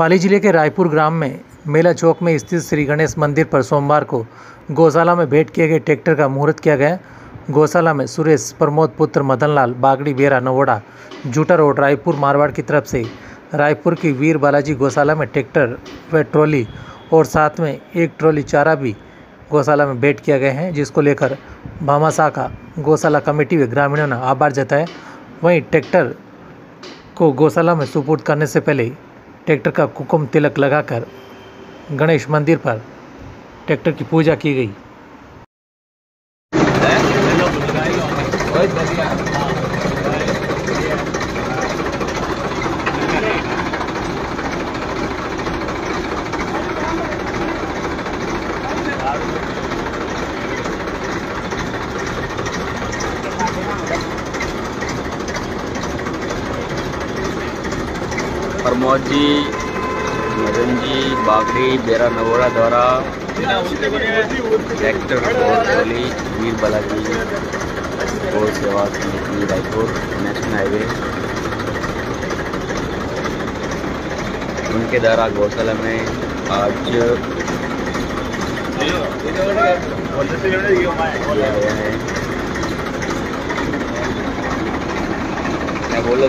पाली ज़िले के रायपुर ग्राम में मेला चौक में स्थित श्री गणेश मंदिर पर सोमवार को गौशाला में भेंट किए गए ट्रैक्टर का मुहूर्त किया गया। गौशाला में सुरेश प्रमोद, पुत्र मदनलाल, बागड़ी, बेरा, नवोड़ा जूटा रोड रायपुर मारवाड़ की तरफ़ से रायपुर की वीर बालाजी गौशाला में ट्रैक्टर व ट्रॉली और साथ में एक ट्रॉली चारा भी गौशाला में भेंट किया गया है, जिसको लेकर भामाशाह का गौशाला कमेटी व ग्रामीणों ने आभार जताया। वहीं ट्रैक्टर को गौशाला में सुपुर्द करने से पहले ट्रैक्टर का कुकुम तिलक लगाकर गणेश मंदिर पर ट्रैक्टर की पूजा की गई। प्रमोद जी मदन जी बागड़ी बेरा नवोड़ा द्वारा ट्रैक्टर और ट्रॉली वीर बालाजी गौ सेवा समिति रायपुर नेशनल हाईवे। उनके द्वारा गौशाला में आज किया गया है। क्या बोलो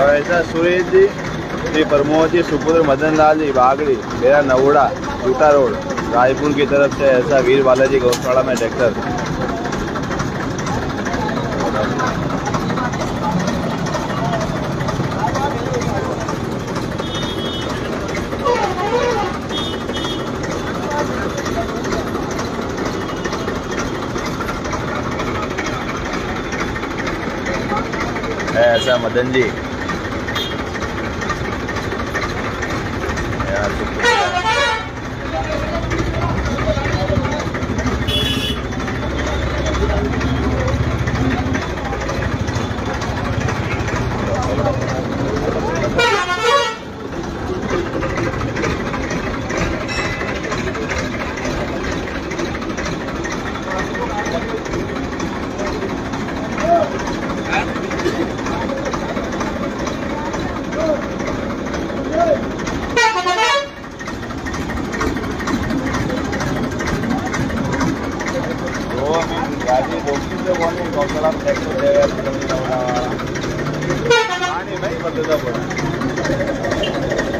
और ऐसा सुरेश जी श्री प्रमोद जी सुपुत्र मदन लाल जी बागड़ी मेरा नवोड़ा जूटा रोड, रायपुर की तरफ़ से ऐसा वीर बालाजी गौशाला में ट्रैक्टर ऐसा मदन जी में ट्रैक्टर